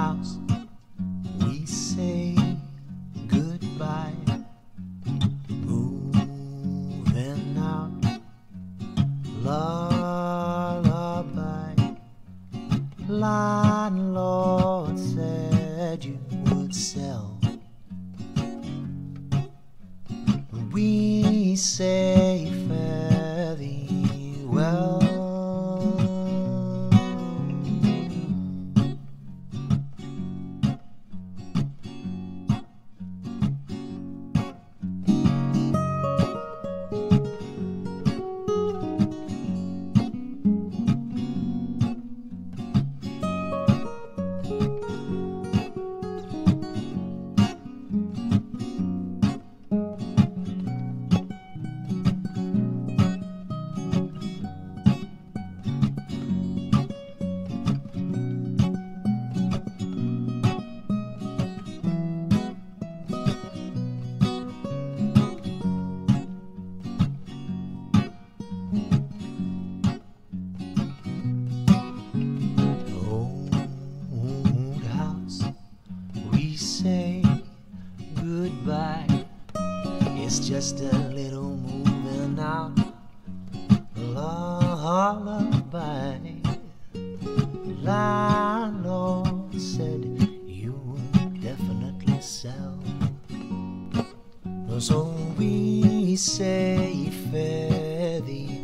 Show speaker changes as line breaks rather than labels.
house, we say goodbye. Moving out, lullaby. Landlord said you would sell. We say. Say goodbye. It's just a little moving out lullaby. Landlord said you would definitely sell. So we say fare thee.